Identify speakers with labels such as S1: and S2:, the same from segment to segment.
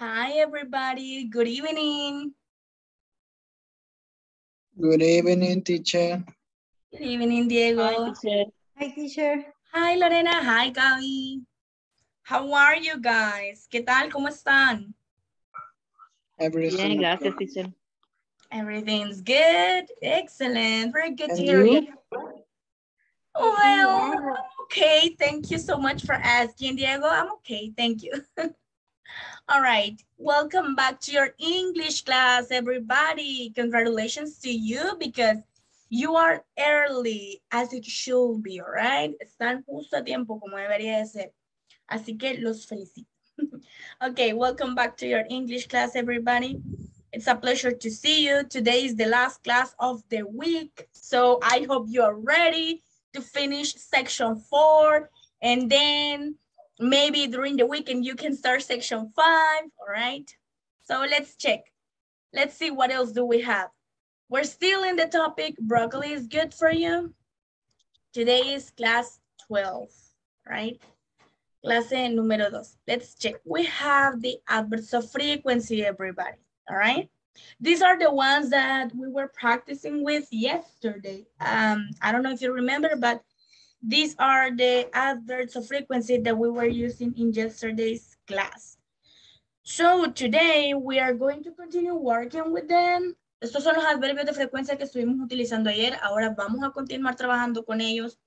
S1: Hi, everybody. Good evening.
S2: Good evening, teacher.
S1: Good evening, Diego.
S3: Hi, teacher.
S4: Hi, teacher.
S1: Hi, Lorena. Hi, Gaby. How are you guys? ¿Qué tal? ¿Cómo están?
S2: Everything.
S3: Bien, gracias, teacher.
S1: Everything's good. Excellent. Very good to hear
S2: you?
S1: you. Well, I'm okay. Thank you so much for asking, Diego. I'm okay. Thank you. All right. Welcome back to your English class, everybody. Congratulations to you because you are early as it should be, all right? Están justo a tiempo como debería de ser. Así que los felicito. okay, welcome back to your English class, everybody. It's a pleasure to see you. Today is the last class of the week. So I hope you are ready to finish section four. And then maybe during the weekend you can start section five, all right? So let's check. Let's see what else do we have. We're still in the topic, broccoli is good for you. Today is class 12, right? Clase número dos. Let's check. We have the adverbs of frequency, everybody, all right? These are the ones that we were practicing with yesterday. Um, I don't know if you remember, but these are the adverbs of frequency that we were using in yesterday's class. So today we are going to continue working with them. Estos son los adverbios de frecuencia que estuvimos utilizando ayer. Ahora vamos a continuar trabajando con ellos.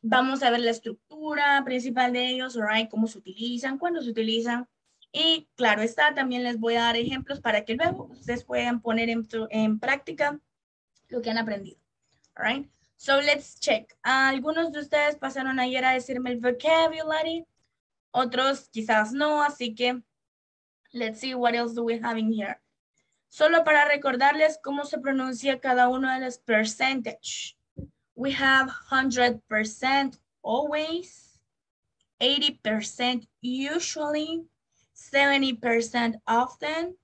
S1: Vamos a ver la estructura principal de ellos, right? cómo se utilizan, cuándo se utilizan. Y claro está, también les voy a dar ejemplos para que luego ustedes puedan poner en, en práctica lo que han aprendido. All right? So let's check. algunos de ustedes pasaron ayer a decirme el vocabulary, otros quizás no, así que let's see what else do we have in here. Solo para recordarles cómo se pronuncia cada uno de los percentage. We have 100% always, 80% usually, 70% often,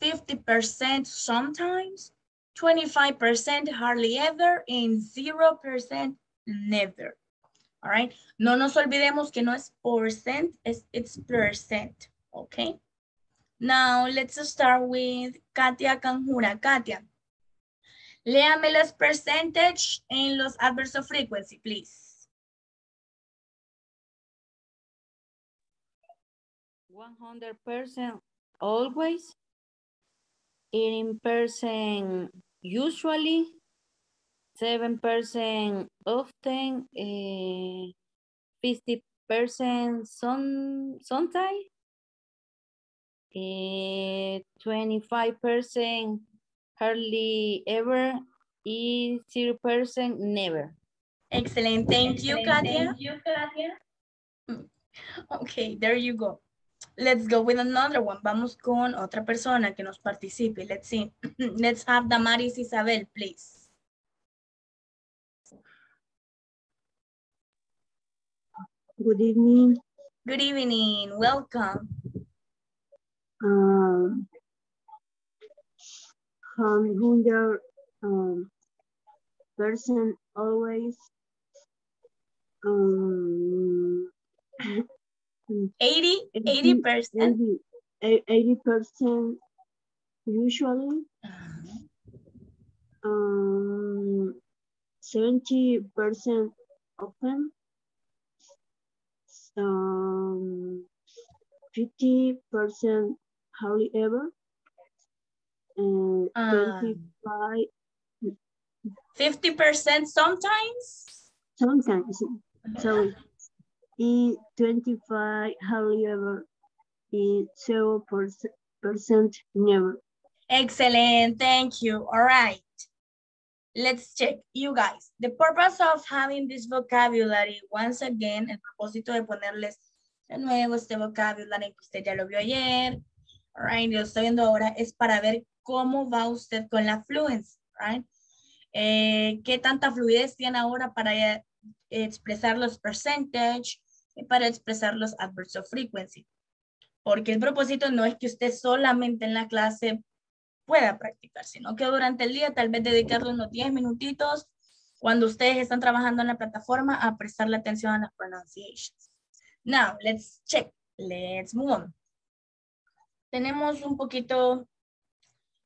S1: 50% sometimes, 25% hardly ever, and 0% never. All right. No nos olvidemos que no es percent, es, it's percent. Okay. Now let's start with Katia Canjura. Katia, léame los percentage en los adverbs of frequency, please.
S3: 100% always, 18% usually, 7% often, eh, 50% some, sometimes, eh, 25% hardly ever, y 0% never.
S1: Excellent. Thank you, Katia. Okay, there you go. Let's go with another one. Vamos con otra persona que nos participe. Let's see. Let's have Damaris Isabel, please.
S4: Good evening.
S1: Good evening. Welcome.
S4: Um, hundred um, percent always. Um,
S1: 80, 80%.
S4: 80 percent usually. Um, seventy percent often. Um, fifty percent hardly ever. And
S1: Um,
S4: twenty-five
S1: 50% sometimes.
S4: sometimes. Sorry. E twenty-five hardly ever. Percent percent never.
S1: Excellent. Thank you. All right. Let's check. You guys, the purpose of having this vocabulary, once again, el propósito de ponerles de nuevo este vocabulary que usted ya lo vio ayer, all right, lo estoy viendo ahora, es para ver cómo va usted con la fluency, right? Eh, ¿Qué tanta fluidez tiene ahora para eh, expresar los percentage y para expresar los adverbs of frequency? Porque el propósito no es que usted solamente en la clase pueda practicar, sino que durante el día tal vez dedicarle unos 10 minutitos cuando ustedes están trabajando en la plataforma a prestarle atención a las pronunciations. Now, let's check. Let's move on. tenemos un poquito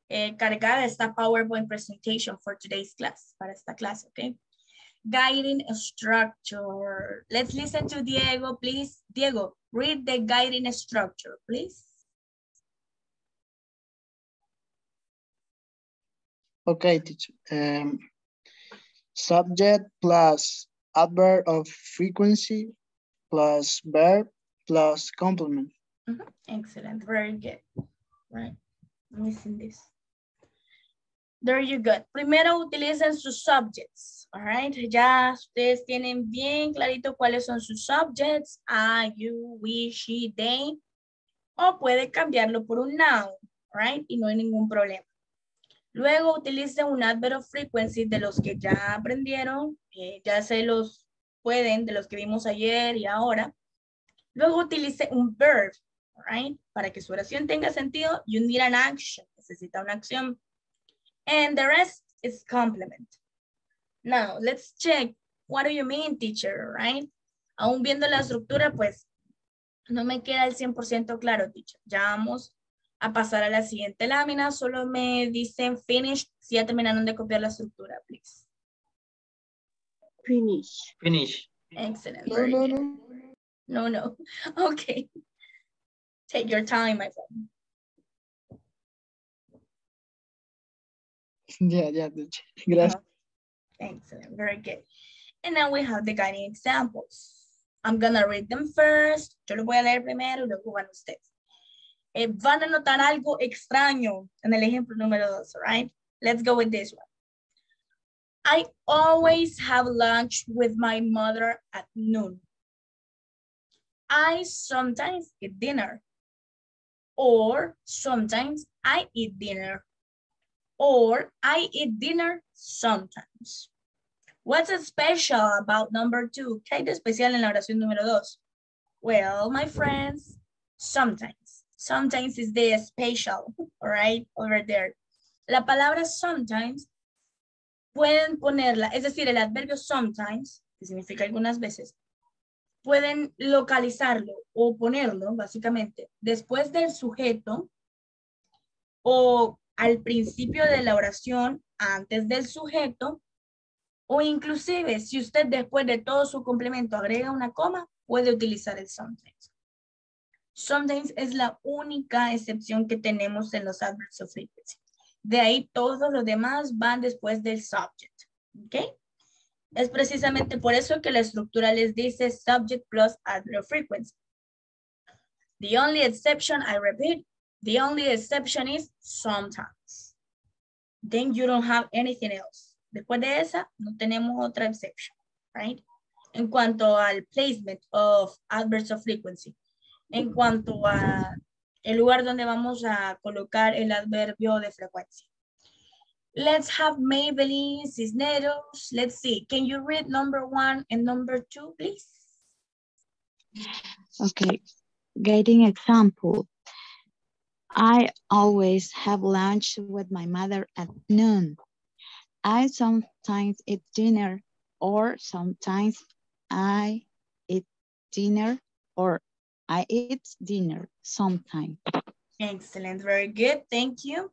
S1: eh, cargada esta PowerPoint presentation for today's class, para esta clase, ¿ok? Guiding structure. Let's listen to Diego, please. Diego, read the guiding structure, please.
S2: Okay, teacher. Um, subject plus adverb of frequency plus verb plus complement.
S1: Mm -hmm. Excellent, very good. Right, I'm missing this. There you go. Primero utilicen sus subjects, all right? Ya ustedes tienen bien clarito cuáles son sus subjects, I, you, we, she, they, o puede cambiarlo por un noun, right? Y no hay ningún problema. Luego utilicen un adverb frequency de los que ya aprendieron, ya se los pueden, de los que vimos ayer y ahora. Luego utilice un verb, right? Para que su oración tenga sentido, you need an action, necesita una acción. And the rest is complement. Now, let's check. What do you mean, teacher, right? Aún viendo la estructura, pues, no me queda el 100% claro, teacher. Ya vamos a pasar a la siguiente lámina. Solo me dicen finish si ya terminaron de copiar la estructura, please.
S4: Finish.
S5: Finish.
S1: Excellent.
S2: No, no, no.
S1: No, no. Okay. Take your time, my friend.
S2: Ya, teacher. Gracias.
S1: Excellent. Very good. And now we have the guiding examples. I'm gonna read them first. Yo lo voy a leer primero y luego van ustedes. Eh, van a notar algo extraño en el ejemplo número dos, right? Let's go with this one. I always have lunch with my mother at noon. I sometimes eat dinner. Or sometimes I eat dinner. Or I eat dinner sometimes. What's special about number two? ¿Qué hay de especial en la oración número dos? Well, my friends, sometimes. Sometimes is the special, right, over there. La palabra sometimes pueden ponerla, es decir, el adverbio sometimes, que significa algunas veces, pueden localizarlo o ponerlo, básicamente, después del sujeto o al principio de la oración, antes del sujeto, o inclusive si usted después de todo su complemento agrega una coma, puede utilizar el sometimes. Sometimes es la única excepción que tenemos en los adverbs of frequency. De ahí todos los demás van después del subject. ¿Ok? Es precisamente por eso que la estructura les dice subject plus adverb frequency. The only exception, I repeat, the only exception is sometimes. Then you don't have anything else. Después de esa, no tenemos otra exception, right? En cuanto al placement of adverbs of frequency. En cuanto a el lugar donde vamos a colocar el adverbio de frecuencia. Let's have Maybelline Cisneros. Let's see. Can you read number one and number two, please?
S6: Okay, guiding example. I always have lunch with my mother at noon. I sometimes eat dinner or sometimes I eat dinner or I eat dinner sometimes.
S1: Excellent, very good, thank you.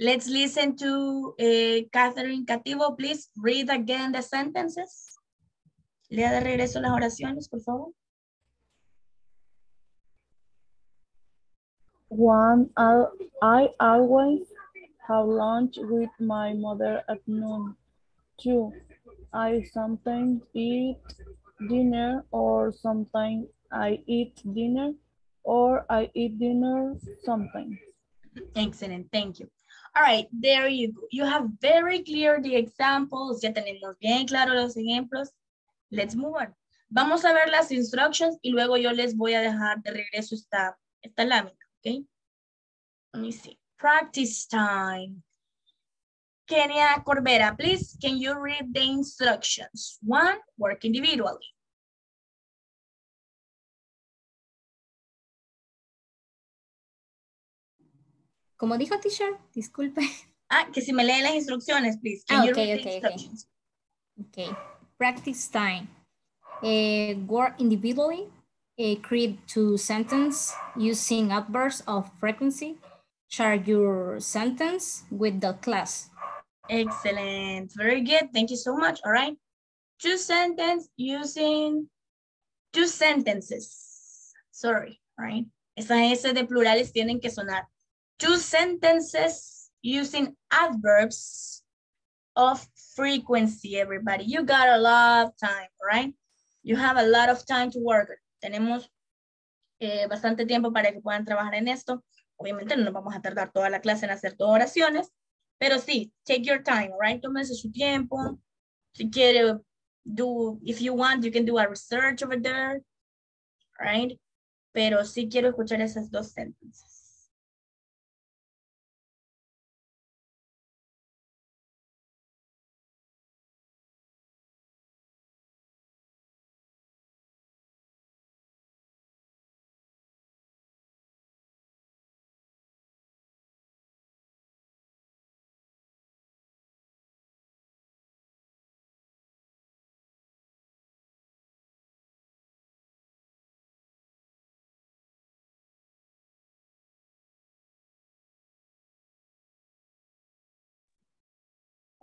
S1: Let's listen to uh, Catherine Cativo, please read again the sentences. Lea de regreso las oraciones, por favor.
S7: One, I, I always have lunch with my mother at noon. Two, I sometimes eat dinner or sometimes I eat dinner or I eat dinner sometimes.
S1: Excellent, thank you. All right, there you go. You have very clear the examples. Ya tenemos bien claro los ejemplos. Let's move on. Vamos a ver las instructions y luego yo les voy a dejar de regreso esta, esta lámina, ¿ok? Let me see. Practice time. Kenia Corbera, please, can you read the instructions? One, work individually.
S8: Como dijo teacher, disculpe.
S1: Ah, que si me leen las instrucciones, please. Can
S8: Ah,
S1: you
S8: okay,
S1: read
S8: okay, okay.
S1: instructions?
S8: Okay, practice time. Eh, work individually. A create to sentence using adverbs of frequency. Share your sentence with the class.
S1: Excellent. Very good. Thank you so much. All right. Two sentence using two sentences. Sorry, right? Esas S de plurales tienen que sonar. Two sentences using adverbs of frequency, everybody. You got a lot of time, right? You have a lot of time to work. Tenemos eh, bastante tiempo para que puedan trabajar en esto. Obviamente no nos vamos a tardar toda la clase en hacer todas oraciones, pero sí, take your time, right? Tómese su tiempo. Si quiere do, if you want, you can do a research over there, right? Pero sí quiero escuchar esas dos sentences.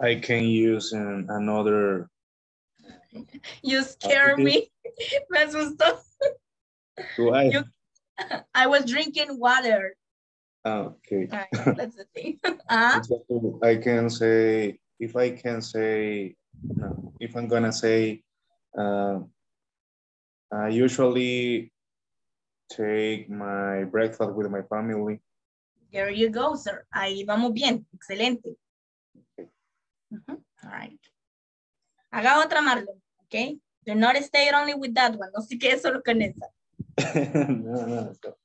S5: I can use in another.
S1: You scare me. me asustó.
S5: I?
S1: You, I was drinking water.
S5: Oh, okay.
S1: Right, that's the thing. uh -huh.
S5: I can say, if I can say, no, if I'm gonna say, uh, I usually take my breakfast with my family.
S1: There you go, sir. Ahí vamos bien. Excelente. All right. Haga otra, Marlon, okay? Do not stay only with that one. No se quede solo con esa. no, no, no.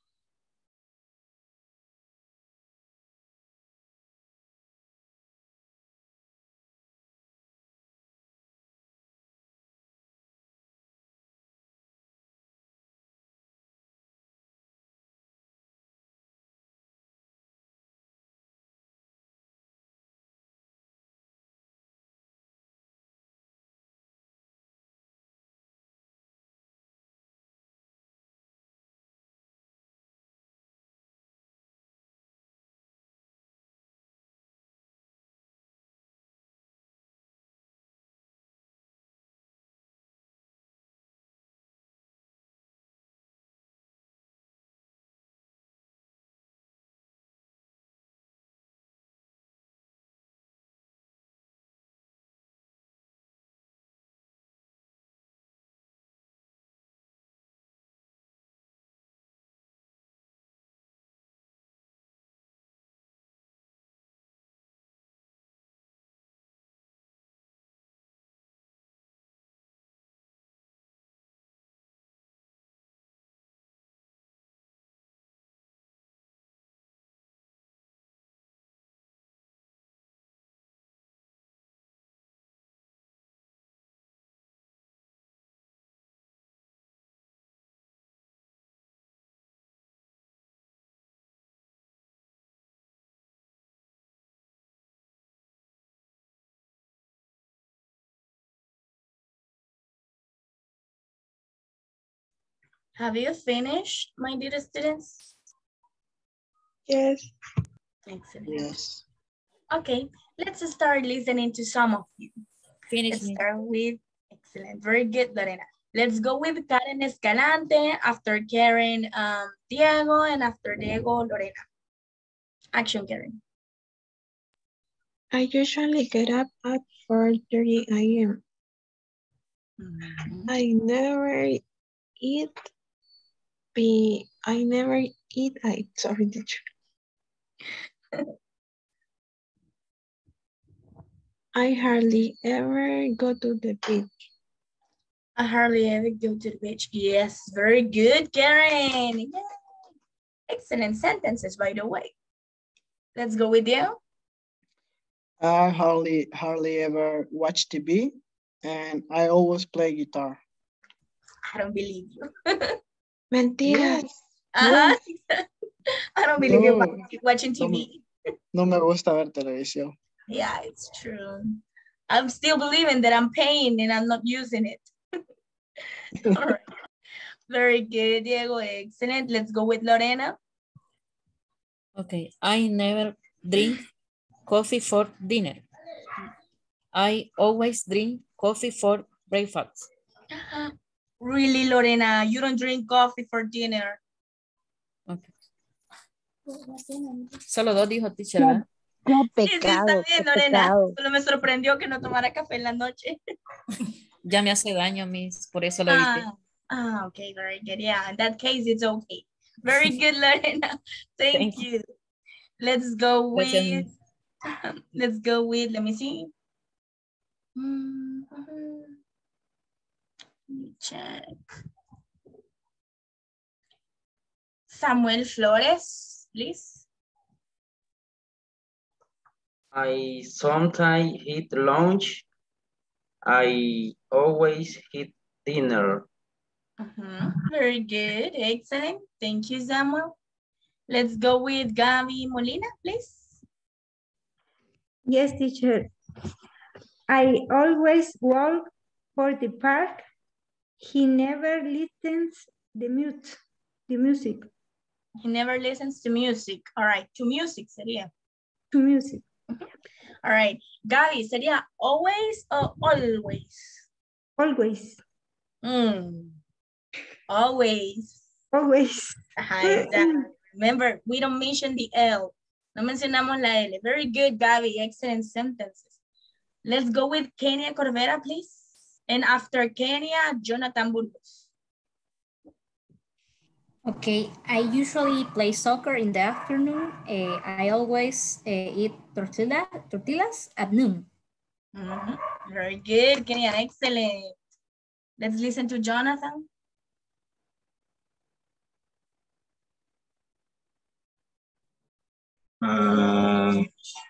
S1: Have you finished, my dear students?
S9: Yes.
S1: Excellent.
S2: Yes.
S1: Okay, let's start listening to some of you.
S8: Finish
S1: Let's
S8: me.
S1: start with, excellent, very good, Lorena. Let's go with Karen Escalante, after Karen, um, Diego, and after Diego, Lorena. Action, Karen.
S9: I usually get up at 4.30 a.m.
S1: Mm-hmm.
S9: I never eat be I never eat I sorry teacher. I hardly ever go to the beach.
S1: I hardly ever go to the beach. Yes, very good, Karen. Yay. Excellent sentences, by the way. Let's go with you.
S2: I hardly hardly ever watch TV and I always play guitar.
S1: I don't believe you.
S9: Mentiras.
S1: Uh-huh. I don't believe
S2: No.
S1: you're watching TV.
S2: No me gusta ver televisión.
S1: Yeah, it's true. I'm still believing that I'm paying and I'm not using it. All right. Very good, Diego. Excellent. Let's go with Lorena.
S10: Okay, I never drink coffee for dinner. I always drink coffee for breakfast.
S1: Really, Lorena, you don't drink coffee for dinner.
S10: Okay. Solo dos dijo teacher, ¿verdad?
S6: Qué
S1: Sí, sí, está
S6: pecado,
S1: bien,
S6: qué
S1: Lorena.
S6: pecado.
S1: Solo me sorprendió que no tomara café en la noche.
S10: Ya me hace daño, mis, por eso lo.
S1: Ah, ah, okay, very good. Yeah, in that case, it's okay. Very good, Lorena. Thank,
S10: Thank
S1: you. Let's go with, let's go with, let me see. Mm, mhm. Let me check. Samuel Flores, please.
S11: I sometimes eat lunch. I always eat dinner.
S1: Mhm, Very good, excellent. Thank you, Samuel. Let's go with Gaby Molina, please.
S12: Yes, teacher. I always walk for the park. He never listens the mute, the music,
S1: He never listens to music. All right, to music sería.
S12: to music.
S1: All right, Gaby, sería always or always?
S12: Always,
S1: Mm. Always.
S12: always.
S1: Ajá, exactly. Remember, we don't mention the L. No mencionamos la L. Very good, Gaby. Excellent sentences. Let's go with Kenia Corvera, please. And after Kenia, Jonathan Burgos.
S8: Okay, I usually play soccer in the afternoon. Eh, I always eh, eat tortilla, tortillas at noon.
S1: Mhm. Very good, Kenia. Excellent. Let's listen to Jonathan.
S13: Uh,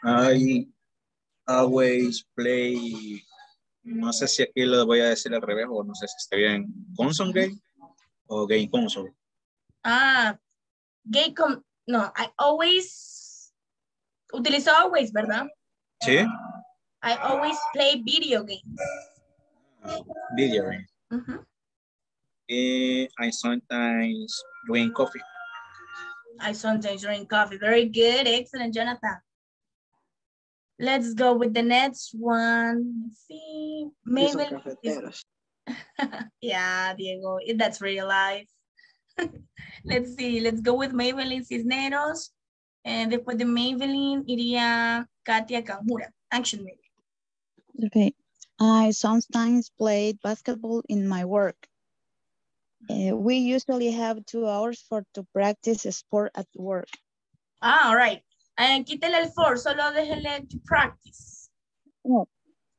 S13: I always play, no sé si aquí lo voy a decir al revés o no sé si está bien, console game o game console.
S1: Ah, gay com... No, I always... Utilizo always, ¿verdad?
S13: ¿Sí?
S1: I always play video games.
S13: Video game. Eh, I sometimes drink coffee.
S1: I sometimes drink coffee. Very good. Excellent, Jonathan. Let's go with the next one. Let's see.
S2: Sí, son
S1: Maybelline. yeah, Diego, it- that's real life. Let's see. Let's go with Maybelline Cisneros. And después de Maybelline iría Katia Canjura. Action Maybelline.
S6: Okay. I sometimes play basketball in my work. Uh, we usually have two hours for to practice a sport at work.
S1: Ah, all right. Uh, quítele el for, solo déjele to practice.
S6: No,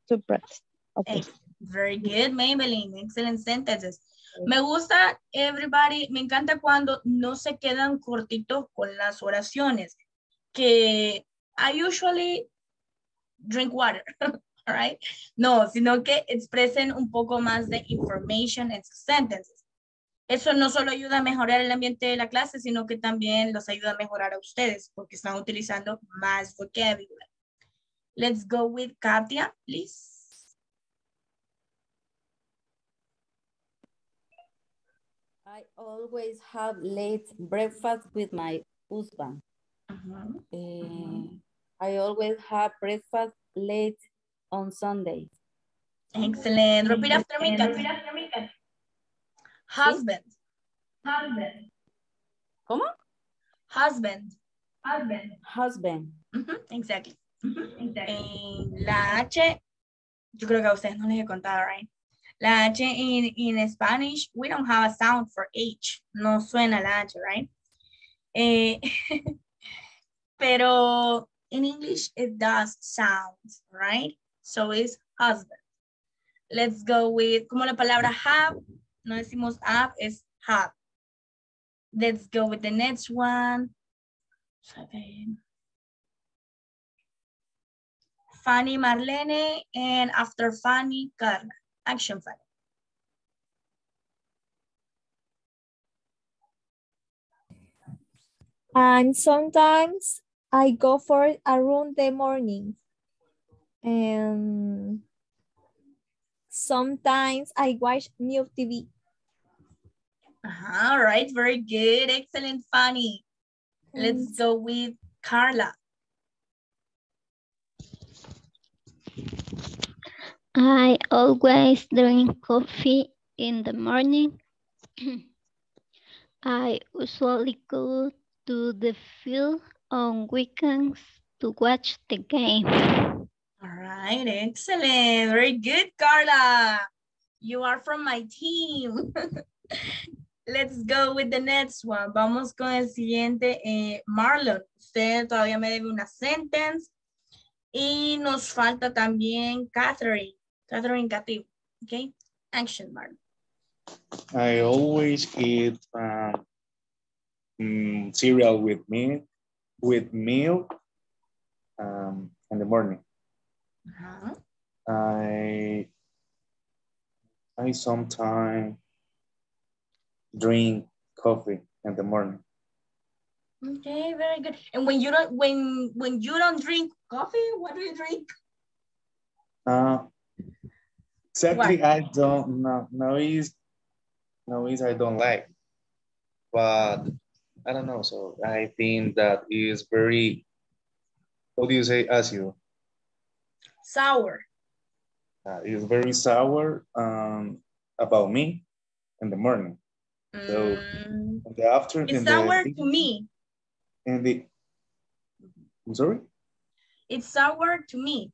S6: to practice. Okay.
S1: Eh, Very good, Maybelline. Excellent sentences. Me gusta, everybody, me encanta cuando no se quedan cortitos con las oraciones. Que I usually drink water, all right? No, sino que expresen un poco más de information en sus sentences. Eso no solo ayuda a mejorar el ambiente de la clase, sino que también los ayuda a mejorar a ustedes porque están utilizando más vocabulary. Let's go with Katia, please.
S3: I always have late breakfast with my husband. Eh, I always have breakfast late on Sundays.
S1: Excellent. Repeat after me, Katia. Husband. Husband.
S3: ¿Cómo?
S1: Husband. Husband.
S3: Husband.
S1: Ujú, Exactly. En la H, yo creo que a ustedes no les he contado, right? La H in, in Spanish, we don't have a sound for H. No suena la H, right? Eh, pero in English, it does sound, right? So it's husband. Let's go with, como la palabra have, no decimos have, es have. Let's go with the next one. A. Fanny Marlene, and after Fanny, Carla. Action, Fanny.
S14: And sometimes I go for it around the morning. And sometimes I watch new TV.
S1: Uh-huh, all right, very good. Excellent, Fanny. Let's go with Carla.
S15: I always drink coffee in the morning. I usually go to the field on weekends to watch the game.
S1: All right, excellent. Very good, Carla. You are from my team. Let's go with the next one. Vamos con el siguiente. Eh, Marlon, usted todavía me debe una sentence. Y nos falta también Catherine. Catherine Cativ. Okay, action, Marlon.
S5: I always eat um, mm, cereal with me, with milk um, in the morning.
S1: Uh -huh.
S5: I I sometimes drink coffee in the morning.
S1: Okay, very good. And when you don't when when you don't drink coffee, what do you drink?
S5: Uh exactly what? I don't know. No is no is I don't like. But I don't know. So I think that is very What do you say acid?
S1: Sour.
S5: Uh, it's very sour um, about me in the morning. So in the afternoon.
S1: It's sour the, to me.
S5: In the, I'm sorry?
S1: It's sour to me.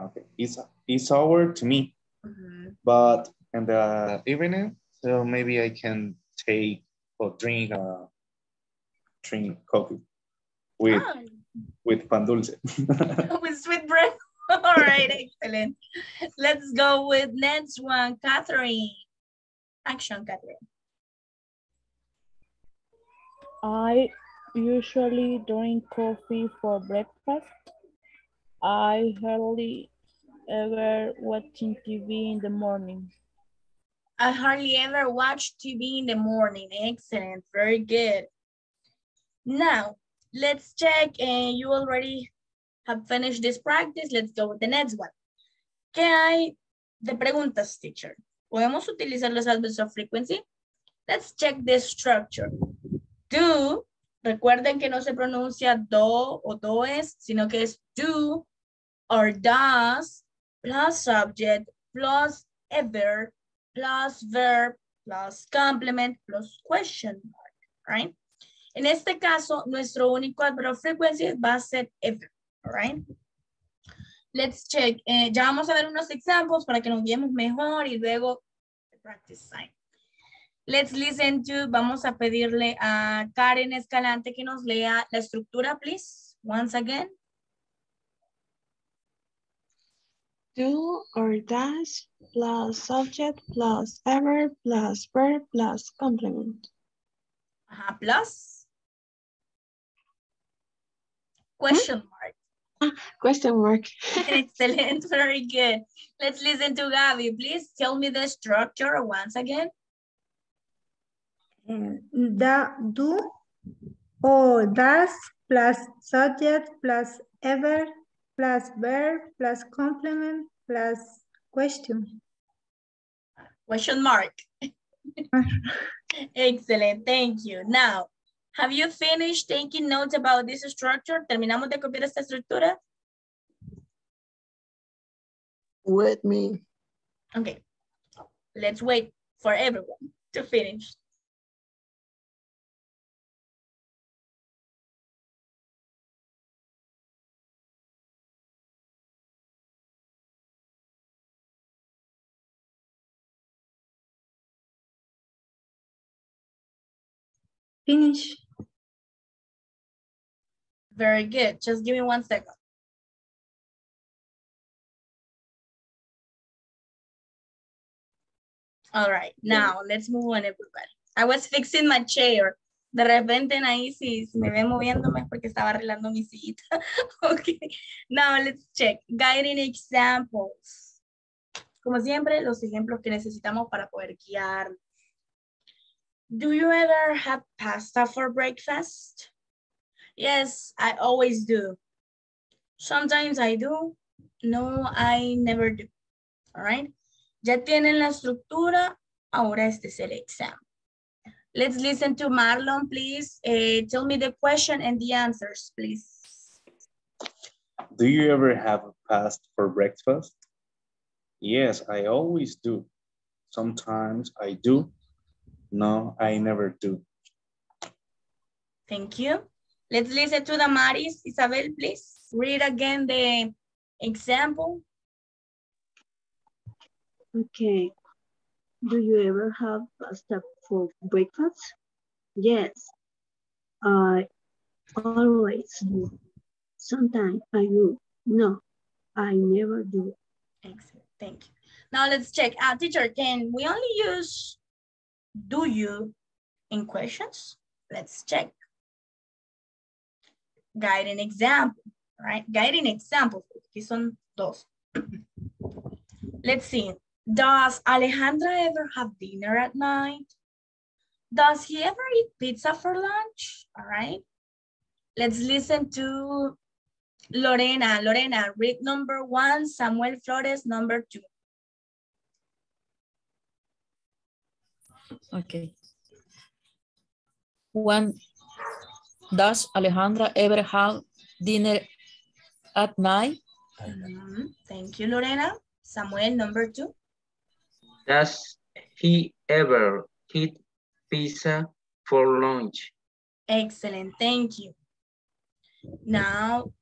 S5: Okay, it's, it's sour to me. Mm -hmm. But in the evening, so maybe I can take or drink uh, drink coffee with oh. with pan dulce.
S1: with sweet bread. All right, excellent. Let's go with next one, Catherine. Action, Catherine.
S7: I usually drink coffee for breakfast. I hardly ever watching TV in the morning.
S1: I hardly ever watch TV in the morning. Excellent, very good. Now, let's check and you already have finished this practice. Let's go with the next one. ¿Qué hay de preguntas, teacher? ¿Podemos utilizar los adverbs of frequency? Let's check this structure. Do, recuerden que no se pronuncia do o does, sino que es do or does plus subject plus ever plus verb plus complement plus question mark, right? En este caso, nuestro único adverb of frequency va a ser ever, right? Let's check. Eh, ya vamos a ver unos ejemplos para que nos guiemos mejor y luego practice sign. Let's listen to, vamos a pedirle a Karen Escalante que nos lea la estructura, please, once again.
S9: Do or does plus subject plus ever plus verb plus complement.
S1: Ajá, plus. Question mark.
S9: Ah, question mark.
S1: Excellent, very good. Let's listen to Gaby. Please tell me the structure once again.
S12: Eh, da, do or does plus subject plus ever plus verb plus complement plus question.
S1: Question mark. Excellent, thank you. Now, have you finished taking notes about this structure? ¿Terminamos de copiar esta estructura?
S2: With me.
S1: Okay, let's wait for everyone to finish.
S12: Finish.
S1: Very good. Just give me one second. All right, now let's move on everybody. I was fixing my chair. De repente ahí si, si me ve moviéndome porque estaba arreglando mi sillita. okay, now let's check. Guiding examples. Como siempre, los ejemplos que necesitamos para poder guiar do you ever have pasta for breakfast? Yes, I always do. Sometimes I do. No, I never do. All right. Ya tienen la estructura. Ahora este es el exam. Let's listen to Marlon, please. Uh, tell me the question and the answers, please.
S5: Do you ever have a past for breakfast? Yes, I always do. Sometimes I do. No, I never do.
S1: Thank you. Let's listen to Damaris. Isabel, please read again the example.
S4: Okay. Do you ever have pasta for breakfast? Yes, I always do. Sometimes I do. No, I never do.
S1: Excellent, thank you. Now let's check. Uh, teacher, can we only use do you in questions? Let's check. Guiding example, right? Guiding example. Aquí son dos. Let's see. Does Alejandra ever have dinner at night? Does he ever eat pizza for lunch? All right. Let's listen to Lorena. Lorena, read number one, Samuel Flores, number two.
S10: Okay. When does Alejandra ever have dinner at night?
S1: Mm -hmm. Thank you, Lorena. Samuel, number two.
S11: Does he ever eat pizza for lunch?
S1: Excellent, thank you. Now,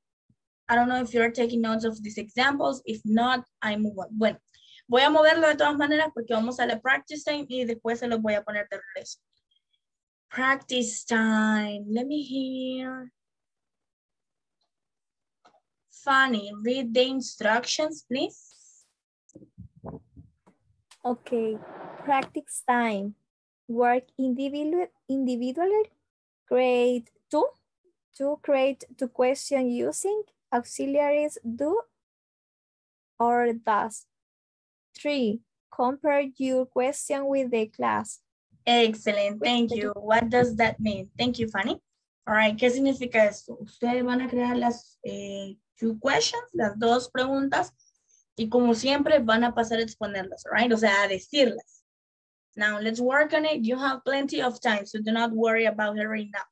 S1: I don't know if you're taking notes of these examples. If not, I move on. Bueno, voy a moverlo de todas maneras porque vamos a la practice time y después se los voy a poner de regreso. Practice time. Let me hear. Fanny, read the instructions, please.
S14: Okay, practice time. Work individual, individually. Create two. To create two question using auxiliaries do or does. Three, compare your question with the class.
S1: Excellent, thank you. What does that mean? Thank you, Fanny. All right, ¿qué significa esto? Ustedes van a crear las eh, two questions, las dos preguntas, y como siempre van a pasar a exponerlas, right? O sea, a decirlas. Now, let's work on it. You have plenty of time, so do not worry about it right now.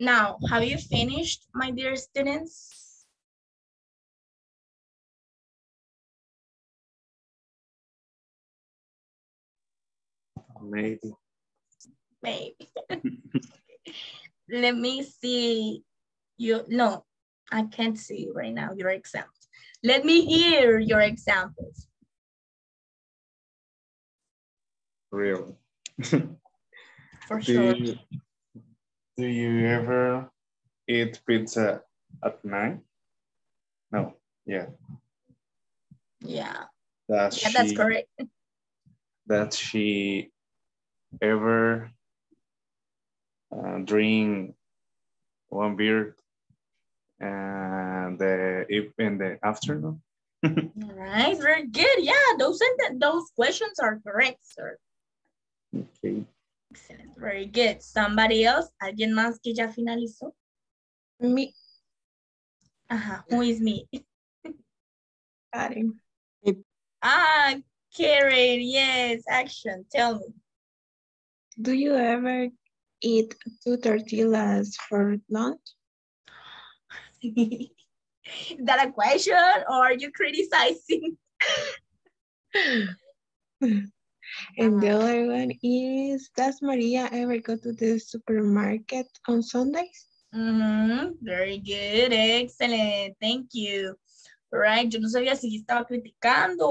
S1: Now, have you finished, my dear students?
S5: Maybe.
S1: Maybe. Let me see you. No, I can't see you right now, your examples. Let me hear your examples.
S5: Really.
S1: For sure.
S5: Do you ever eat pizza at night? No. Yeah.
S1: Yeah.
S5: Does
S1: Yeah, that's correct.
S5: Does she ever uh, drink one beer and the if in the afternoon?
S1: All right, very good. Yeah, those those questions are correct, sir.
S5: Okay.
S1: Excellent. Very good. Somebody else? ¿Alguien más que ya finalizó?
S9: Me.
S1: Ajá, who is me?
S9: Karen.
S1: Ah, Karen, yes, action, tell me.
S9: Do you ever eat two tortillas for lunch?
S1: Is that a question or are you criticizing?
S9: And the other one is, does Maria ever go to the supermarket on Sundays?
S1: Mhm, Very good, excellent, thank you. Right, yo no sabía si estaba criticando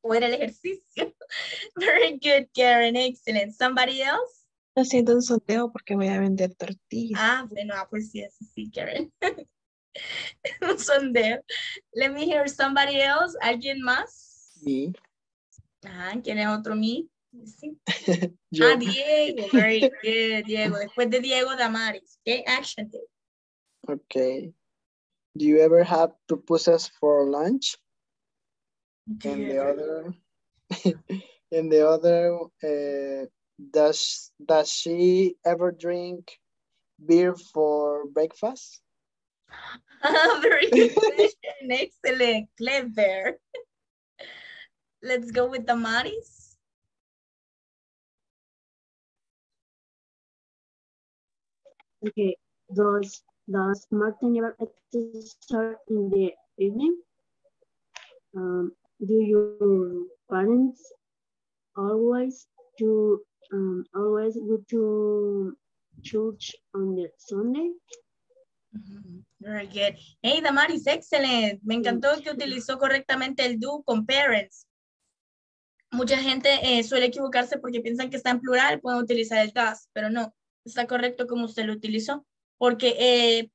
S1: o era el ejercicio. Very good, Karen, excellent. Somebody else?
S9: Haciendo un sondeo porque voy a vender tortillas.
S1: Ah, bueno, ah, pues sí, eso sí, Karen. un sondeo. Let me hear somebody else. ¿Alguien más?
S2: Me.
S1: Ah, ¿quién es otro mí? Sí. Ah, Diego. Very good, Diego. Después de Diego, Damaris. Okay, action.
S2: Okay. Do you ever have pupusas for lunch?
S1: Do
S2: And the other, and the other, uh, does does she ever drink beer for breakfast?
S1: Very good question. Excellent. Clever. Let's go with Damaris.
S4: Okay. Does does Martin ever exercise in the evening? Um, do your parents always do um, always go to church on the Sunday?
S1: Very good. Hey, Damaris, excellent. Me encantó que utilizó correctamente el do con parents. Mucha gente eh, suele equivocarse porque piensan que está en plural, pueden utilizar el does, pero no, está correcto como usted lo utilizó, porque eh,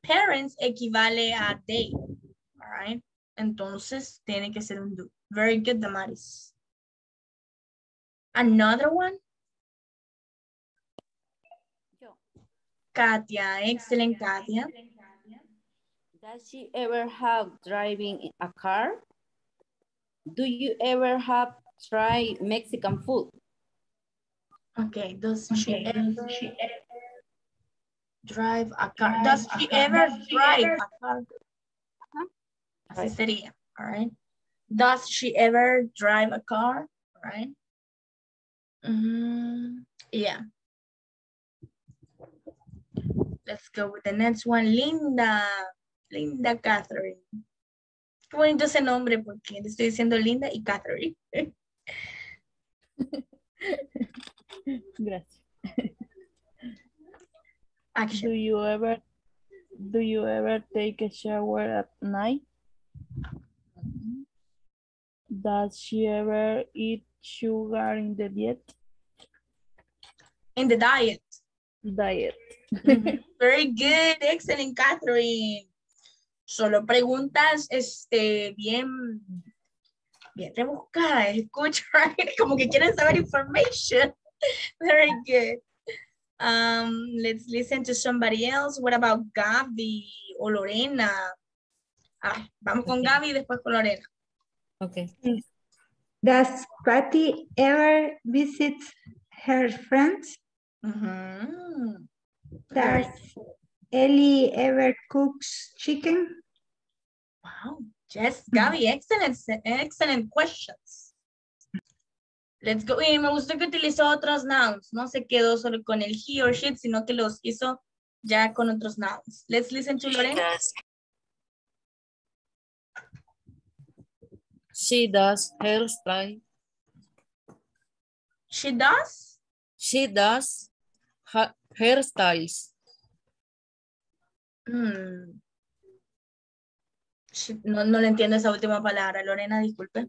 S1: parents equivale a they, all right? Entonces, tiene que ser un do. Very good, Damaris. Another one? Katia, excellent, Katia.
S3: Does she ever have driving a car? Do you ever have tried Mexican food?
S1: Okay, does she ever drive a car? Does she ever drive a car? Así sería, all right? Does she ever drive a car? All right? Mm, yeah. Let's go with the next one. Linda. Linda Catherine. Qué bonito ese nombre porque le estoy diciendo Linda y Catherine.
S7: Gracias.
S1: Action.
S7: Do you ever do you ever take a shower at night? Does she ever eat sugar in the diet?
S1: In the diet.
S7: Diet.
S1: Very good, excellent, Catherine. Solo preguntas, este, bien, bien rebuscadas, escucha, right? como que quieren saber information. Very good. Um, let's listen to somebody else. What about Gaby o Lorena? Ah, vamos con Gaby y después con Lorena.
S10: Okay.
S12: Does Patty ever visit her friends?
S1: Mhm.
S12: Does Ellie ever cooks chicken?
S1: Wow, yes, Gaby, excellent, excellent questions. Let's go. Y me gustó que utilizó otros nouns, no se quedó solo con el he or she, sino que los hizo ya con otros nouns. Let's listen to Lorena.
S10: She does hairstyle.
S1: She does?
S10: She does ha hairstyles.
S1: She- no, no le entiendo esa última palabra, Lorena, disculpe.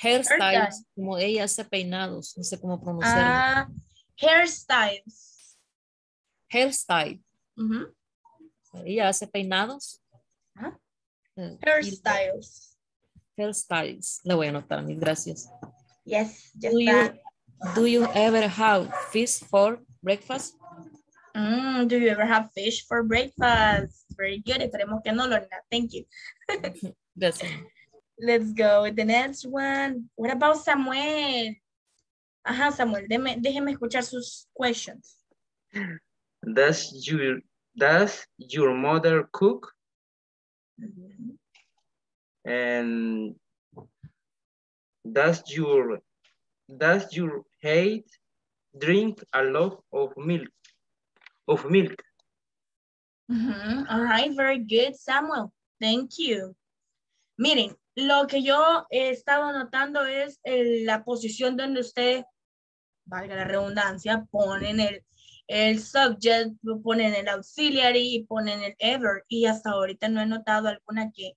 S10: Hairstyles,
S1: Hairstyle.
S10: como ella hace peinados, no sé cómo pronunciarlo.
S1: Ah, hairstyles.
S10: Hairstyle. Ella hace peinados. Eh,
S1: Hairstyles.
S10: Hairstyles. Le voy a anotar, mil gracias.
S1: Yes, ya
S10: Do
S1: está.
S10: you, do you ever have fish for breakfast?
S1: Mm, do you ever have fish for breakfast? Very good. Esperemos que no, Lorena. Thank you.
S10: Gracias.
S1: Let's go with the next one. What about Samuel? Ajá, Samuel, deme- déjeme escuchar sus questions.
S11: Does your does your mother cook? And does your does your hate drink a lot of milk? Of milk.
S1: All right, very good, Samuel. Thank you. Miren, lo que yo he estado notando es el- la posición donde usted, valga la redundancia, ponen el, el subject, ponen el auxiliary y ponen el ever. Y hasta ahorita no he notado alguna que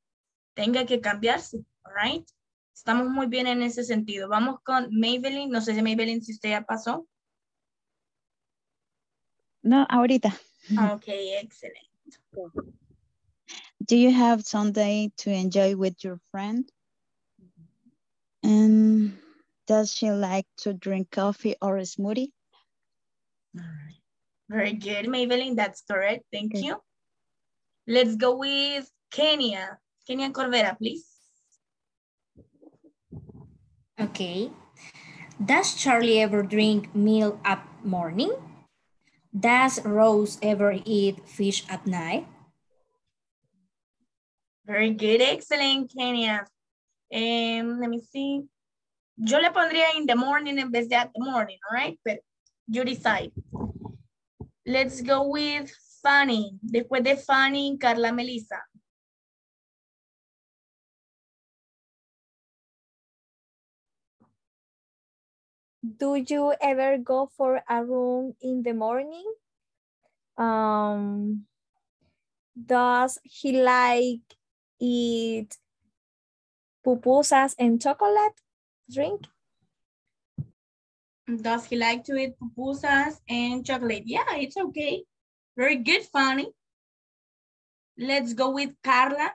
S1: tenga que cambiarse. All right. Estamos muy bien en ese sentido. Vamos con Maybelline. No sé si Maybelline, si usted ya pasó.
S6: No, ahorita.
S1: Ah, ok, excellent.
S6: Do you have Sunday to enjoy with your friend? And does she like to drink coffee or a smoothie? All right.
S1: Very good, Maybelline. That's correct. Thank you. Let's go with Kenia. Kenia Corvera, please.
S8: Okay. Does Charlie ever drink milk at morning? Does Rose ever eat fish at night?
S1: Very good. Excellent, Kenia. Um, let me see. Yo le pondría in the morning en vez de at the morning, all right? But you decide. Let's go with Fanny. Después de Fanny, Carla Melissa.
S14: Do you ever go for a run in the morning? Um, does he like eat pupusas and chocolate drink?
S1: Does he like to eat pupusas and chocolate? Yeah, it's okay. Very good, Fanny. Let's go with Carla.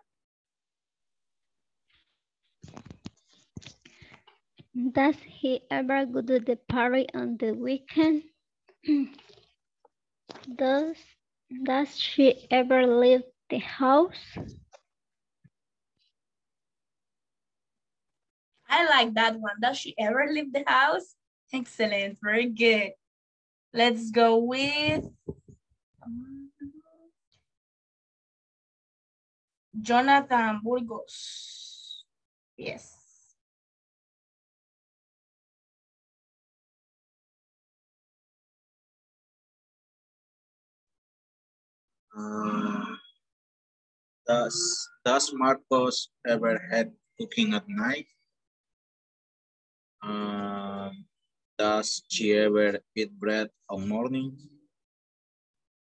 S15: Does he ever go to the party on the weekend? does does she ever leave the house?
S1: I like that one. Does she ever leave the house? Excellent. Very good. Let's go with Jonathan Burgos. Yes.
S13: Uh, does Does Marcos ever had cooking at night? Um, does she ever eat bread on morning?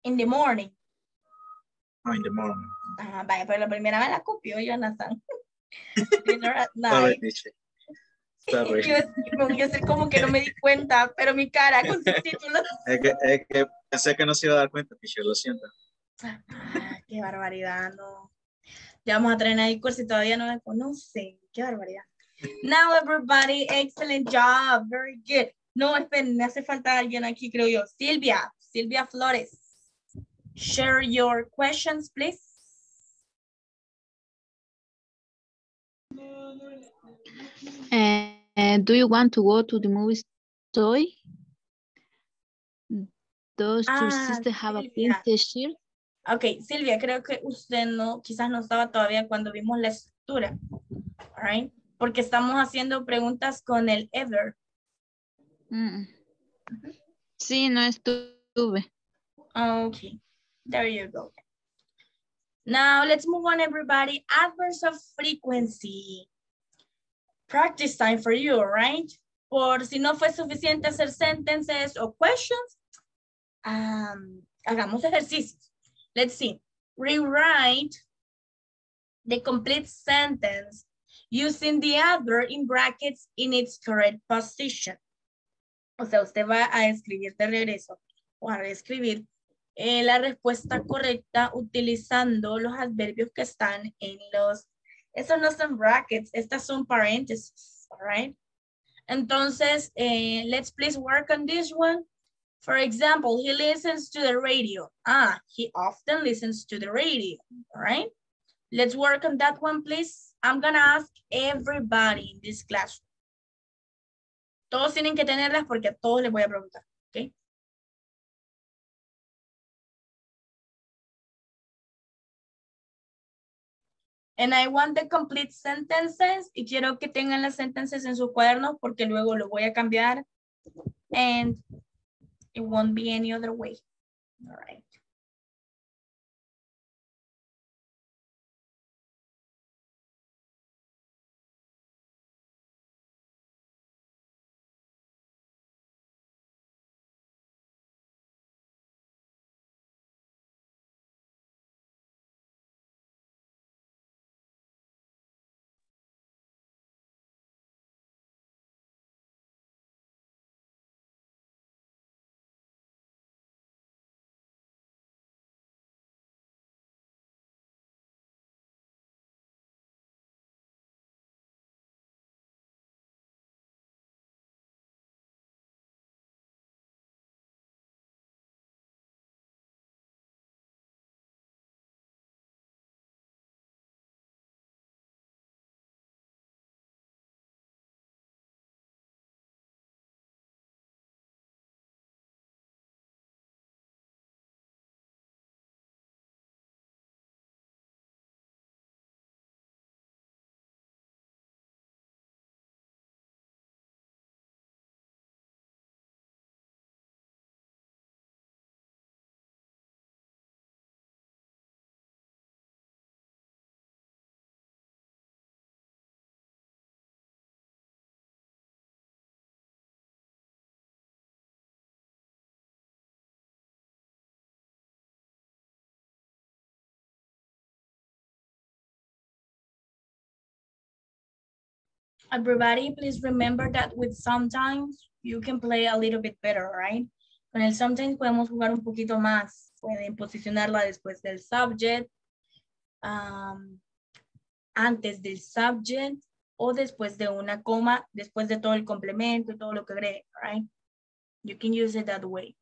S1: In the morning.
S13: Oh, in the morning.
S1: Ah, vaya, pero la primera me la copió Jonathan. Dinner at night.
S13: Sorry.
S1: Yo, yo, yo sé como que no me di cuenta, pero mi cara con sus títulos.
S13: Es que, es que pensé que no se iba a dar cuenta, teacher, lo siento.
S1: Ah, qué barbaridad, no. Ya vamos a traer a si todavía no me conocen. Qué barbaridad. Now everybody, excellent job. Very good. No, esperen, me hace falta alguien aquí, creo yo. Silvia, Silvia Flores. Share your questions, please.
S16: Uh, do you want to go to the movies toy? Does your
S1: Ah,
S16: sister have a
S1: Silvia.
S16: pink shirt?
S1: Ok, Silvia, creo que usted no, quizás no estaba todavía cuando vimos la estructura. Right? Porque estamos haciendo preguntas con el ever.
S16: Mm. Sí, no estuve.
S1: Ah, Ok. There you go. Now let's move on everybody. Adverbs of frequency. Practice time for you, right? Por si no fue suficiente hacer sentences o questions, um, hagamos ejercicios. Let's see. Rewrite the complete sentence using the adverb in brackets in its correct position. O sea, usted va a escribir de regreso o a reescribir eh, la respuesta correcta utilizando los adverbios que están en los, estos no son brackets, estas son paréntesis, all right? Entonces, eh, let's please work on this one. For example, he listens to the radio. Ah, he often listens to the radio, all right? Let's work on that one, please. I'm gonna ask everybody in this class. Todos tienen que tenerlas porque a todos les voy a preguntar, okay? And I want the complete sentences y quiero que tengan las sentences en sus cuadernos porque luego lo voy a cambiar and it won't be any other way. All right. Everybody, please remember that with sometimes you can play a little bit better, right? Con el sometimes podemos jugar un poquito más. Pueden posicionarla después del subject, um, antes del subject o después de una coma, después de todo el complemento todo lo que agregue, right? You can use it that way.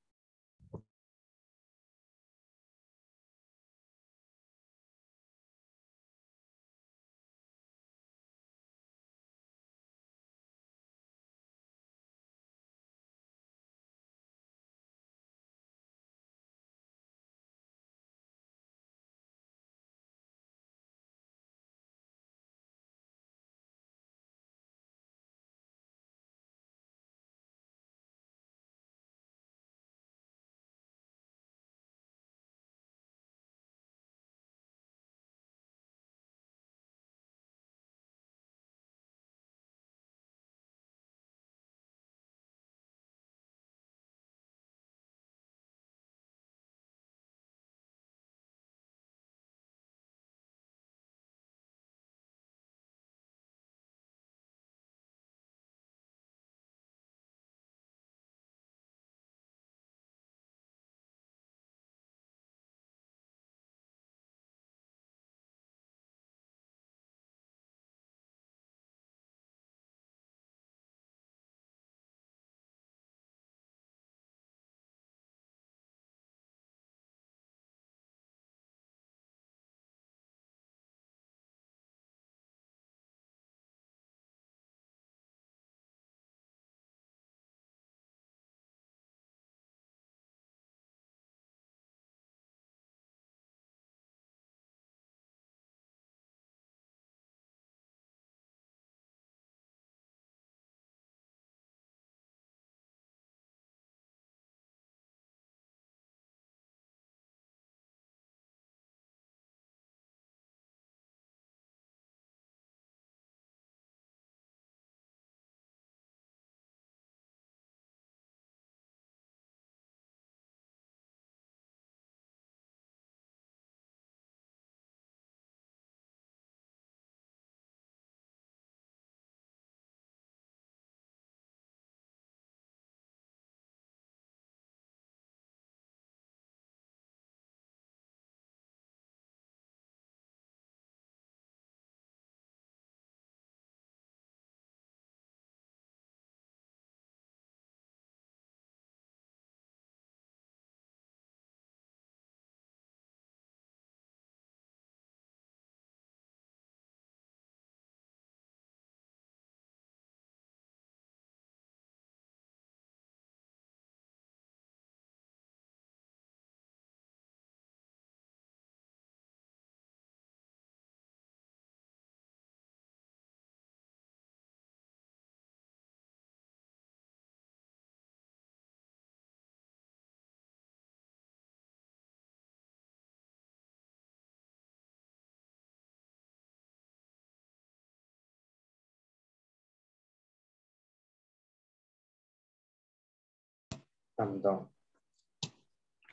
S5: I'm done.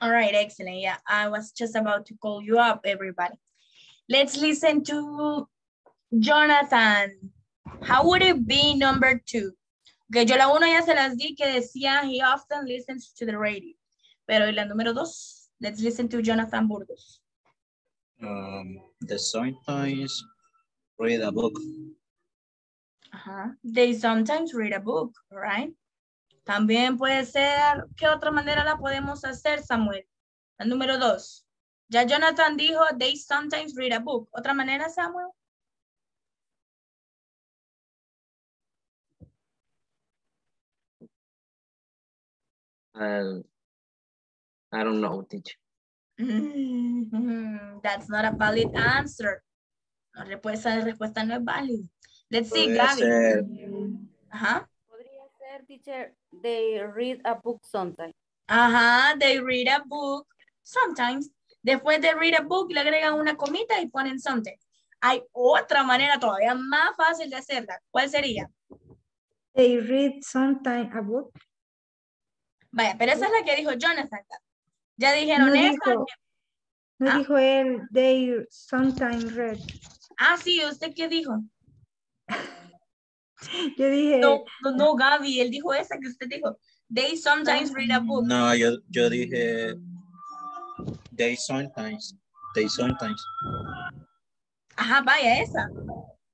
S1: All right, excellent. Yeah, I was just about to call you up, everybody. Let's listen to Jonathan. How would it be number two? Que yo la uno ya se las di que decía he often listens to the radio. Pero la número dos, let's listen to Jonathan Burgos.
S13: Um, the sometimes read a book.
S1: Ajá. They sometimes read a book, right? También puede ser, ¿qué otra manera la podemos hacer, Samuel? La número dos. Ya Jonathan dijo, they sometimes read a book. ¿Otra manera, Samuel?
S11: Uh, I don't know, teacher.
S1: Mm, That's not a valid answer. La respuesta, la respuesta no es válida. Let's see, Gaby.
S13: ser.
S1: Ajá.
S3: Podría ser, teacher, they read a book sometimes.
S1: Ajá, they read a book sometimes. Después de read a book le agregan una comita y ponen something. Hay otra manera todavía más fácil de hacerla. ¿Cuál sería?
S12: They read sometime a book.
S1: Vaya, pero esa es la que dijo Jonathan. Ya dijeron
S12: No
S1: esa.
S12: dijo, no
S1: Ah.
S12: dijo él, they sometimes read.
S1: Ah, sí, ¿usted qué dijo?
S12: Yo dije,
S1: No, no, no, Gaby, él dijo esa que usted dijo. They sometimes read a book.
S13: No, yo, yo dije they sometimes. They sometimes.
S1: Ajá, vaya, esa.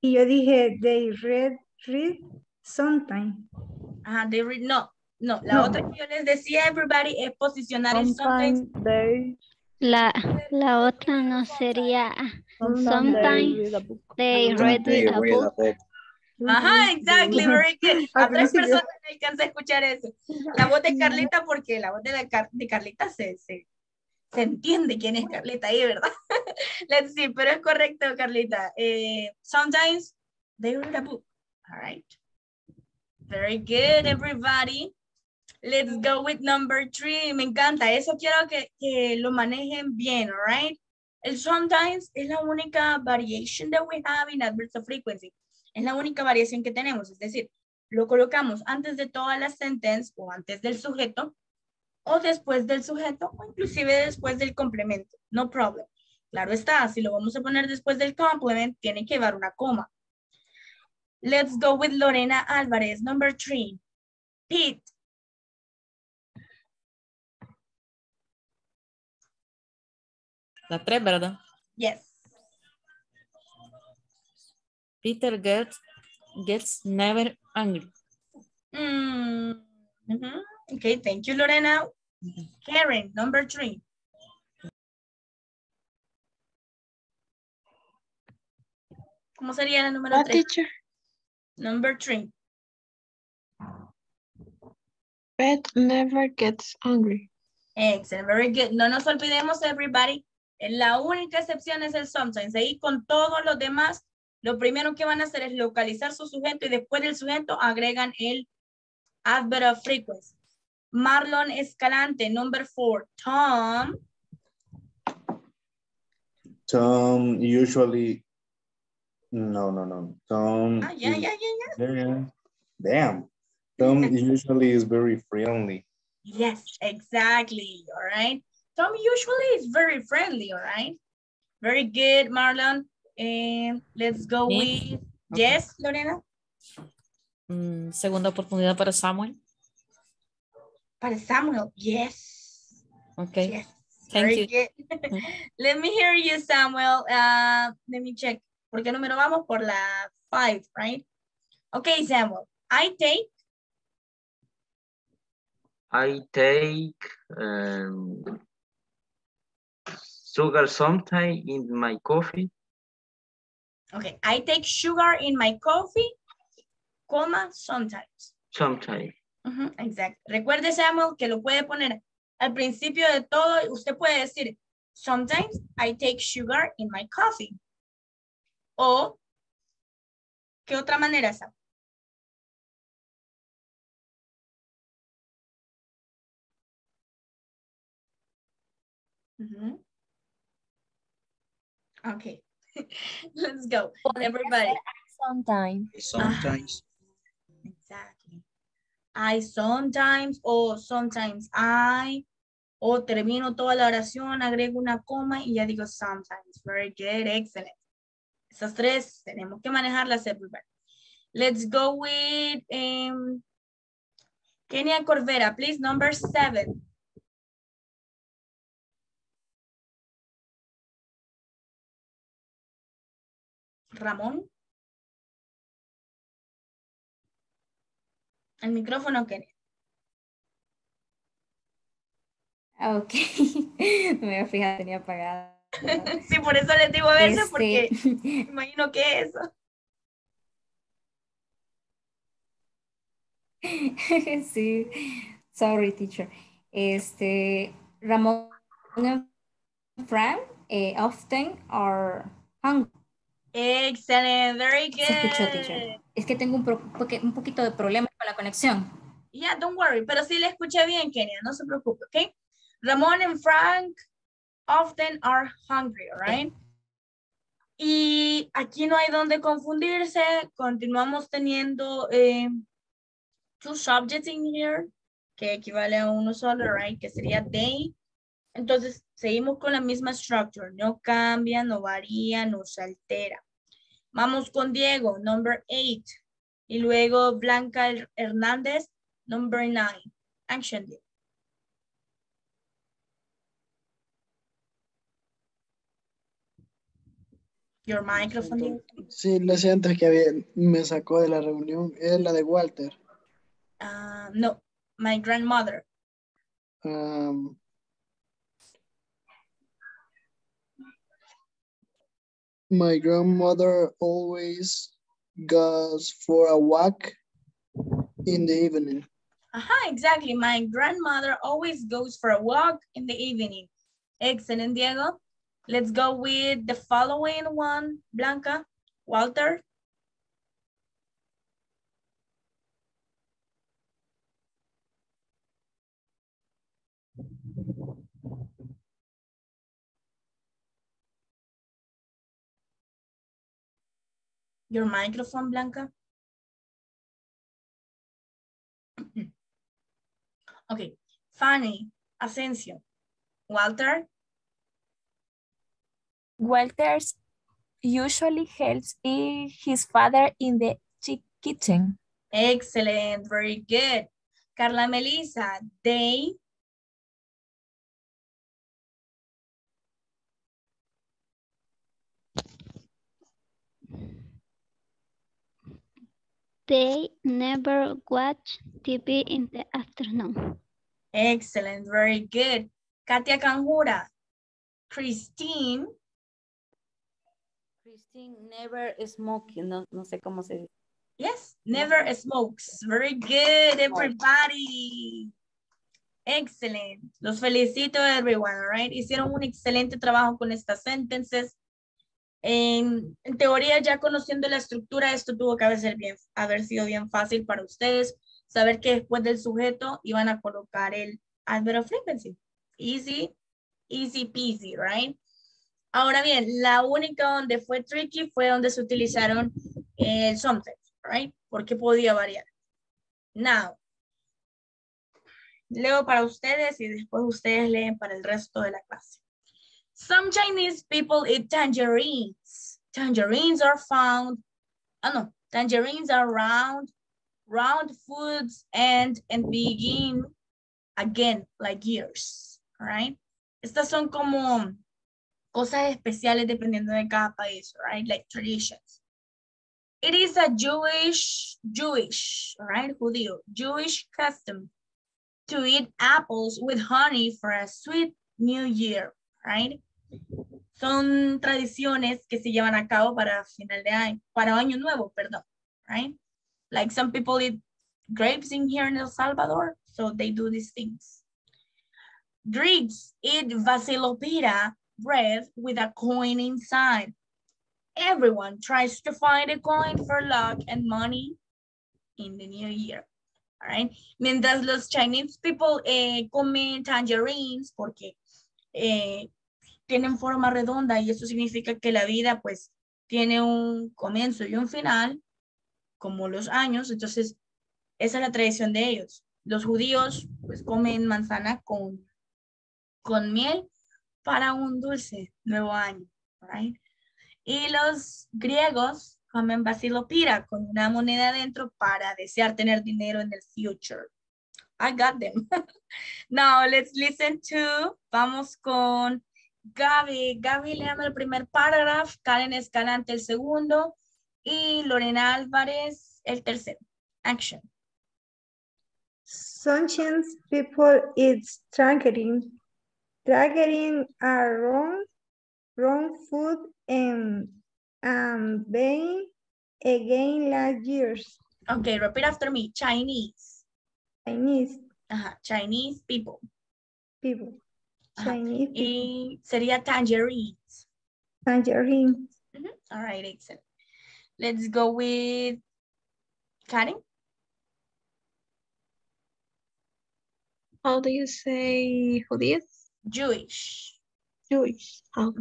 S12: y yo dije, they read, read sometime.
S1: Ajá, they read, no, no. La
S12: No.
S1: otra que yo les decía, everybody, es posicionar el sometimes.
S7: Sometimes they,
S15: La, la otra no sería
S7: sometimes they
S15: sometimes
S7: read book.
S15: they read
S13: They
S15: a
S13: read a
S15: book.
S1: Ajá, exactly, very good. A tres personas le alcanza a escuchar eso. La voz de Carlita, porque la voz de, la Car- de Carlita se, se, se entiende quién es Carlita ahí, ¿verdad? Let's see, pero es correcto, Carlita. Eh, sometimes they read a book. All right. Very good, everybody. Let's go with number three. Me encanta. Eso quiero que, que lo manejen bien, all right? El sometimes es la única variation that we have in adverbs of frequency. Es la única variación que tenemos, es decir, lo colocamos antes de toda la sentence o antes del sujeto o después del sujeto o inclusive después del complemento. No problem. Claro está, si lo vamos a poner después del complement, tiene que llevar una coma. Let's go with Lorena Álvarez, number three. Pete.
S10: La tres, ¿verdad?
S1: Yes.
S10: Peter gets, gets never angry.
S1: Mm. Okay, thank you, Lorena. Karen, number three. ¿Cómo sería la número
S9: What
S1: tres?
S9: teacher?
S1: Number three.
S9: Pet never gets hungry.
S1: Excellent, very good. No nos olvidemos, everybody. La única excepción es el sometimes. Ahí con todos los demás, lo primero que van a hacer es localizar su sujeto y después del sujeto agregan el adverb of frequency. Marlon Escalante, number four. Tom.
S5: Tom usually, no, no, no. Tom.
S1: Ah, yeah,
S5: is-
S1: yeah, yeah, yeah.
S5: yeah. Damn. Tom usually is very friendly.
S1: Yes, exactly. All right. Tom usually is very friendly. All right. Very good, Marlon. And let's go
S10: Me?
S1: with, yes, Lorena.
S10: Mm, segunda oportunidad para Samuel.
S1: Para Samuel, yes.
S10: Okay.
S1: Yes.
S10: Thank
S1: Very
S10: you.
S1: good. Let me hear you, Samuel. Uh, let me check. ¿Por qué número vamos? Por la five, right? Okay, Samuel. I take,
S11: I take um, sugar sometime in my coffee.
S1: Okay, I take sugar in my coffee, coma, sometimes.
S11: Sometime.
S1: Ujú, exacto. Recuerde, Samuel, que lo puede poner al principio de todo. Usted puede decir, sometimes I take sugar in my coffee. O, ¿qué otra manera, Samuel? Okay. Let's go. Everybody.
S14: Sometimes.
S13: Sometimes.
S1: Exactly. I sometimes o sometimes I o termino toda la oración, agrego una coma y ya digo sometimes. Very good, excellent. Esas tres tenemos que manejarlas everybody. Let's go with um, Kenia Corvera, please, number seven. Ramón. El micrófono, Kenia.
S8: Ok, no me había fijado, tenía apagada.
S1: sí, por eso les digo a veces,
S8: Este-
S1: porque me imagino que es eso.
S8: sí, sorry, teacher. Este, Ramón and Frank eh, often are hungry.
S1: Excellent, very good.
S8: Se escuchó, teacher. Es que tengo un, pro- un poquito de problemas con la conexión.
S1: Yeah, don't worry, pero sí le escuché bien, Kenia, no se preocupe, ¿ok? Ramón and Frank often are hungry, right? Y aquí no hay donde confundirse, continuamos teniendo eh, two subjects in here, que equivale a uno solo, right? Que sería they. Entonces, seguimos con la misma structure, no cambia, no varía, no se altera. Vamos con Diego, number eight. Y luego Blanca Hernández, number nine. Action, Diego. Your microphone.
S2: Sí, lo siento es que había- me sacó de la reunión. Es la de Walter.
S1: Uh, no, my grandmother.
S2: Um, my grandmother always goes for a walk in the evening.
S1: Aha, exactly. My grandmother always goes for a walk in the evening. Excellent, Diego. Let's go with the following one, Blanca, Walter. Your microphone, Blanca. Okay, Fanny, Asensio, Walter,
S14: Walters usually helps his father in the kitchen.
S1: excellent, very good. Carla Melissa, they,
S15: They never watch TV in the afternoon.
S1: excellent, very good. Katia Canjura, Christine,
S3: Christine never smoking, no, no sé cómo se dice.
S1: yes, never smokes. Very good, everybody. Excellent. Los felicito, everyone, all right? Hicieron un excelente trabajo con estas sentences. En, teoría, ya conociendo la estructura, esto tuvo que haber, sido bien fácil para ustedes. Saber que después del sujeto iban a colocar el adverb frequency. Easy, easy peasy, right? Ahora bien, la única donde fue tricky fue donde se utilizaron el sometimes, right? Porque podía variar. Now, leo para ustedes y después ustedes leen para el resto de la clase. Some Chinese people eat tangerines. Tangerines are found, ah no, tangerines are round, round foods and, and begin again like years, right? Estas son como cosas especiales dependiendo de cada país, right? Like traditions. It is a Jewish, Jewish, right, judío, Jewish custom to eat apples with honey for a sweet new year, right? Son tradiciones que se llevan a cabo para final de año, para año nuevo, perdón, right? Like some people eat grapes in here in El Salvador, so they do these things. Greeks eat vasilopita bread with a coin inside. Everyone tries to find a coin for luck and money in the new year. All right. Mientras los Chinese people eh, comen tangerines porque eh, tienen forma redonda y eso significa que la vida pues tiene un comienzo y un final, como los años. Entonces, Esa es la tradición de ellos. Los judíos pues comen manzana con, con miel para un dulce nuevo año. Right? Y los griegos comen basilopira con una moneda adentro para desear tener dinero en el future. I got them. Now let's listen to, vamos con Gaby. Gaby leando el primer párrafo, Karen Escalante el segundo y Lorena Álvarez el tercero. Action.
S12: Sometimes people eat trackering. Trackering are wrong, wrong food and um, being again last years.
S1: Okay, repeat after me. Chinese.
S12: Chinese.
S1: Chinese people.
S12: People.
S1: Ajá.
S12: Chinese people.
S1: Y sería tangerines.
S12: Tangerine.
S1: Mhm. All right, excellent. Let's go with Karen.
S9: How do you say judíos?
S1: Jewish.
S9: Jewish. Oh.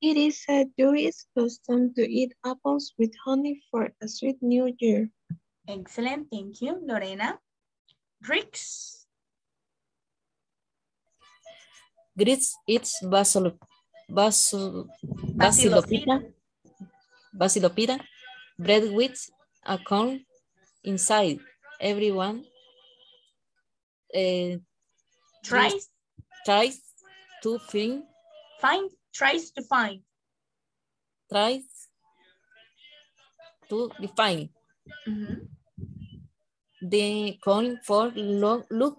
S9: It is a Jewish custom to eat apples with honey for a sweet new year.
S1: Excellent, thank you. Lorena. Greeks.
S10: Grits eats basil, basil, basilopita, basilopita, bread with a corn inside. Everyone uh,
S1: Tries,
S10: tries to find,
S1: find, tries to find.
S10: tries to define
S1: Mhm.
S10: the coin for look, look,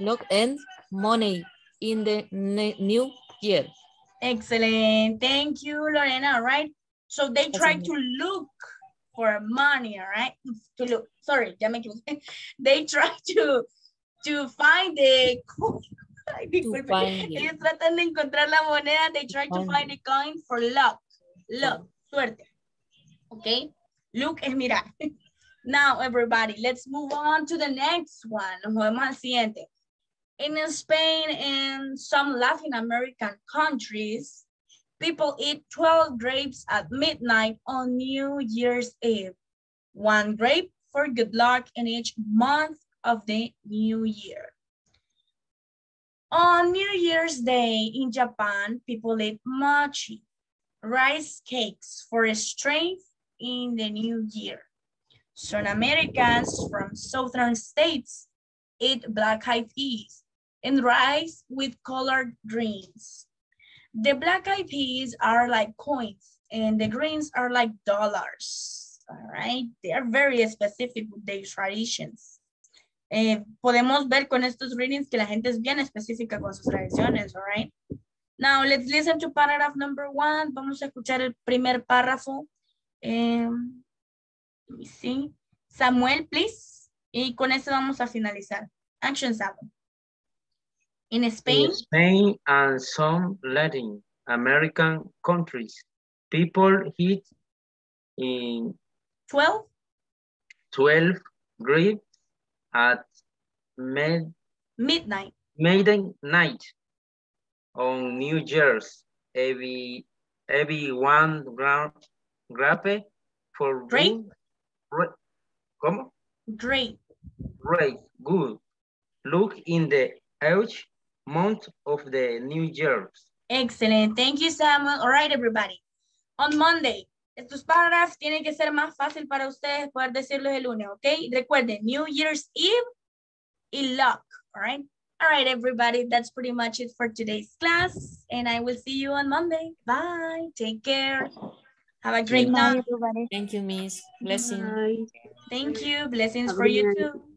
S10: look and money in the new year.
S1: Excellent. Thank you, Lorena. All right. So they try to look for money, all right? To look. Sorry, ya me equivoqué. They try to to find the coin. Disculpe. Ellos tratan de encontrar la moneda. They try to
S10: Find
S1: the coin for luck. Luck, suerte. Okay. Look es mirar. Now, everybody, let's move on to the next one. Nos movemos al siguiente. In Spain and some Latin American countries, people eat 12 grapes at midnight on New Year's Eve. One grape for good luck in each month of the new year. On New Year's Day in Japan, people eat mochi, rice cakes for strength in the new year. Some Americans from southern states eat black-eyed peas and rice with colored greens. The black-eyed peas are like coins and the greens are like dollars. All right, they are very specific with their traditions. Eh, podemos ver con estos readings que la gente es bien específica con sus tradiciones, all right? Now, let's listen to paragraph number one. Vamos a escuchar el primer párrafo. Em, let me see. Samuel, please. Y con eso vamos a finalizar. Action, Samuel. In Spain,
S11: In Spain and some Latin American countries, people eat in
S1: 12
S11: 12 grapes at mid
S1: midnight.
S11: midnight on New Year's. Every every one gra grape for
S1: Grape?
S11: good- gra- ¿Cómo?
S1: Great.
S11: Good. Look in the eighth month of the New Year.
S1: Excellent. Thank you, Samuel. All right, everybody. On Monday, estos párrafos tienen que ser más fácil para ustedes poder decirlos el lunes, ¿ok? Recuerden, New Year's Eve y luck, all right? All right, everybody, that's pretty much it for today's class, and I will see you on Monday. Bye. Take care. Have a great
S10: Bye,
S1: night.
S10: Thank you, Miss. Blessing.
S4: Bye.
S1: Thank you. Blessings
S4: Have
S1: for you too.